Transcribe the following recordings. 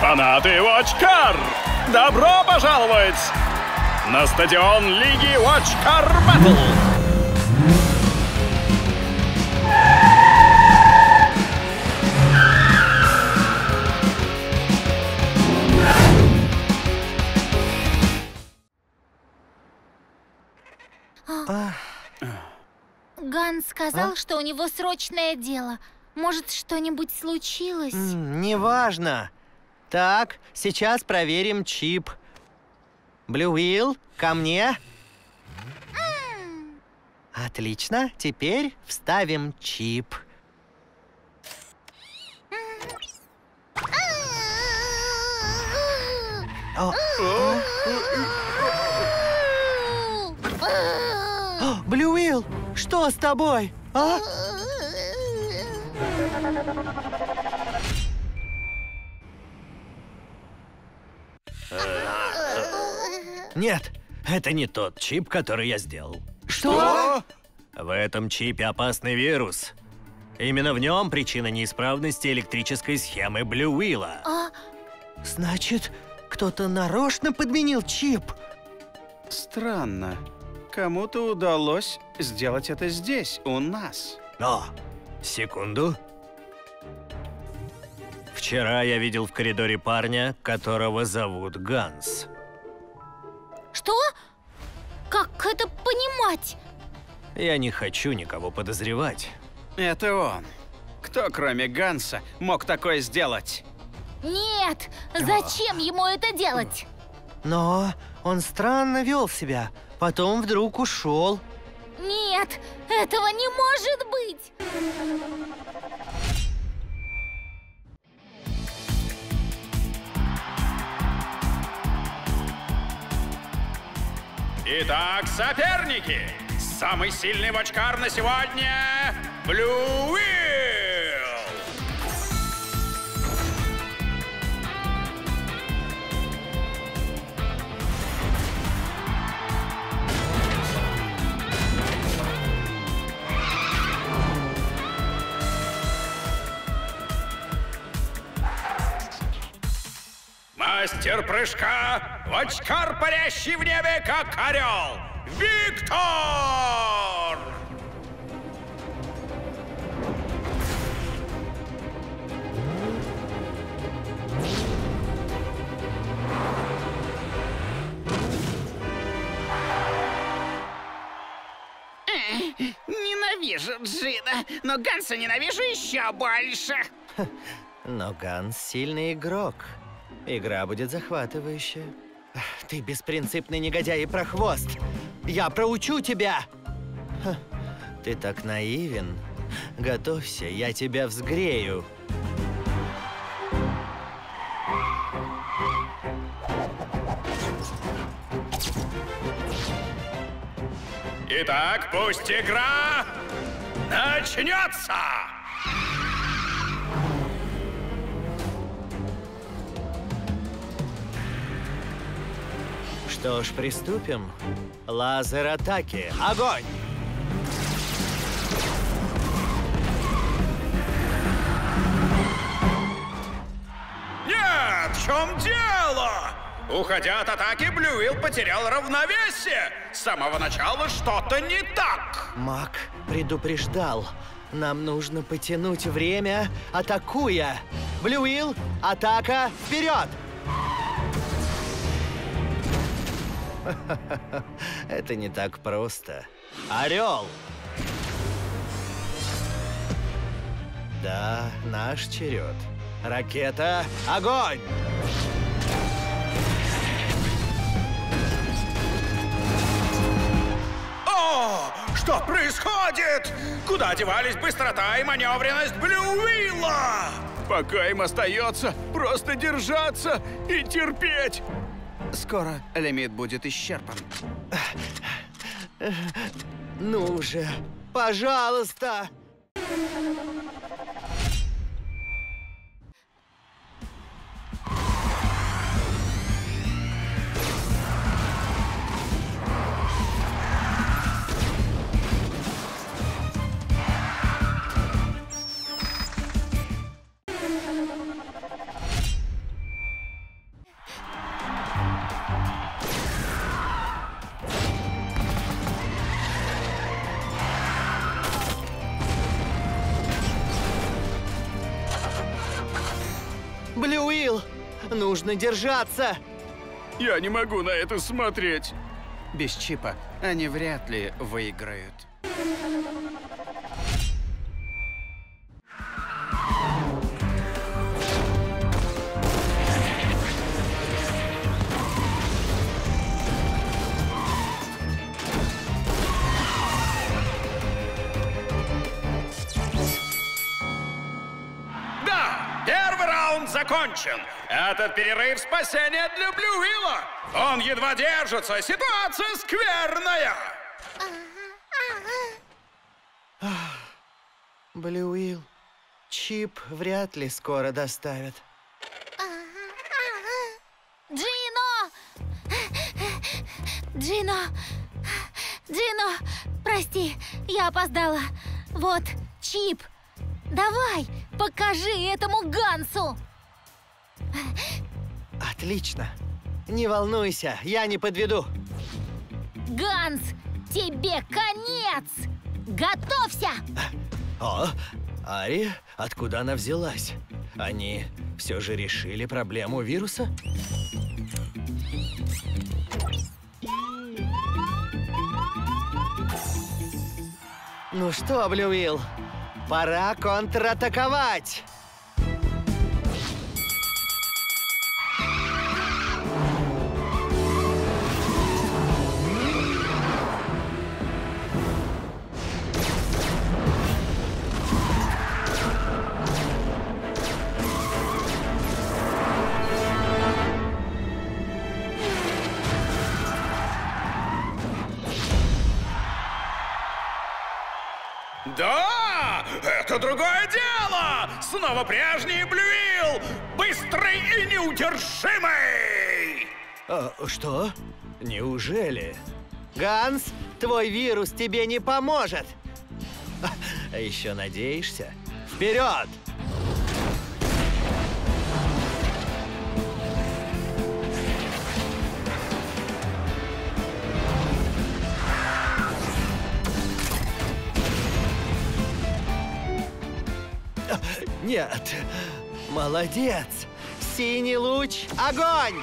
Фанаты Watchcar! Добро пожаловать на стадион Лиги Watchcar Battle! Ганс сказал, что у него срочное дело. Может, что-нибудь случилось? Неважно. Так, сейчас проверим чип. Блю Уилл, ко мне. Отлично, теперь вставим чип. О, о, Блю Уилл, что с тобой? А? Нет, это не тот чип, который я сделал. Что? В этом чипе опасный вирус. Именно в нем причина неисправности электрической схемы Блю Уилла. Значит, кто-то нарочно подменил чип. Странно. Кому-то удалось сделать это здесь, у нас. О, секунду. Вчера я видел в коридоре парня, которого зовут Ганс. Что? Как это понимать? Я не хочу никого подозревать. Это он. Кто, кроме Ганса, мог такое сделать? Нет, зачем ему это делать? Но он странно вел себя. Потом вдруг ушел. Нет, этого не может быть! Итак, соперники! Самый сильный вочкар на сегодня — Блю! Мастер прыжка, вочкар, парящий в небе, как орел, Виктор! Ненавижу Джина, но Ганса ненавижу еще больше. Но Ганс сильный игрок. Игра будет захватывающая. Ты беспринципный негодяй и прохвост. Я проучу тебя. Ха, Ты так наивен. Готовься, я тебя взгрею. Итак, пусть игра начнется! Что ж, приступим. Лазер атаки. Огонь! Нет, в чем дело? Уходя от атаки, Блюил потерял равновесие. С самого начала что-то не так. Мак предупреждал. Нам нужно потянуть время, атакуя. Блюил, атака, вперед! Это не так просто. Орел! Да, наш черед. Ракета, огонь! О, что происходит? Куда девались быстрота и маневренность Блювилла? Пока им остается просто держаться и терпеть. Скоро лимит будет исчерпан. Ну же, пожалуйста! Блюил! Нужно держаться! Я не могу на это смотреть. Без чипа они вряд ли выиграют. Раунд закончен. Этот перерыв спасения для Блювилла. Он едва держится, ситуация скверная. Блюил, чип вряд ли скоро доставят. Джино! Джино! Джино! Прости, я опоздала. Вот, чип. Давай, покажи этому Гансу. Отлично. Не волнуйся, я не подведу. Ганс, тебе конец! Готовься! О, Ари, откуда она взялась? Они все же решили проблему вируса? Ну что, Блюил, пора контратаковать! Да, это другое дело! Снова прежний Блюил! Быстрый и неудержимый! А, что? Неужели? Ганс, твой вирус тебе не поможет! А еще надеешься? Вперед! Нет, молодец! Синий луч, огонь!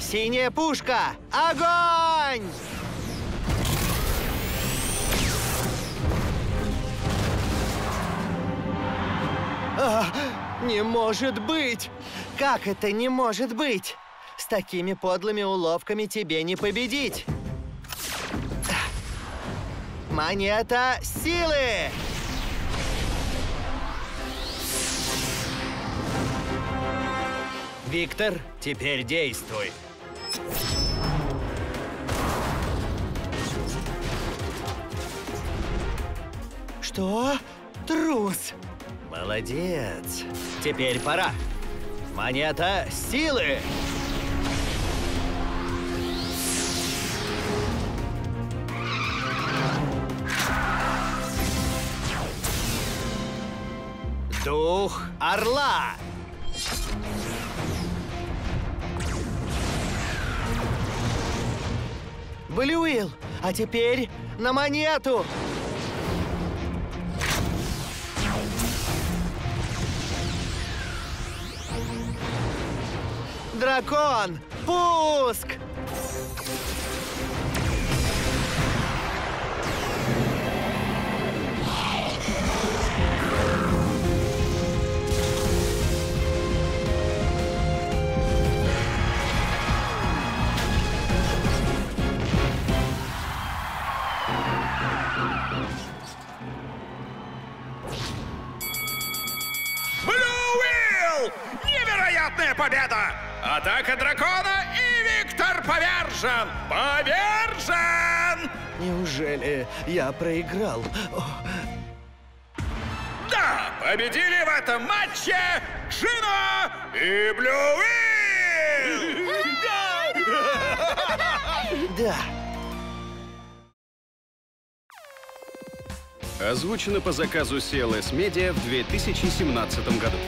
Синяя пушка, огонь! А, не может быть! Как это не может быть? С такими подлыми уловками тебе не победить! Монета силы! Виктор, теперь действуй. Что? Трус! Молодец. Теперь пора. Монета силы! Дух орла! Блюил, а теперь на монету! Дракон! Пуск! Атака дракона и Виктор повержен! Повержен! Неужели я проиграл? Да, победили в этом матче Джино и Блювилл! да. Озвучено по заказу CLS Media в 2017 году.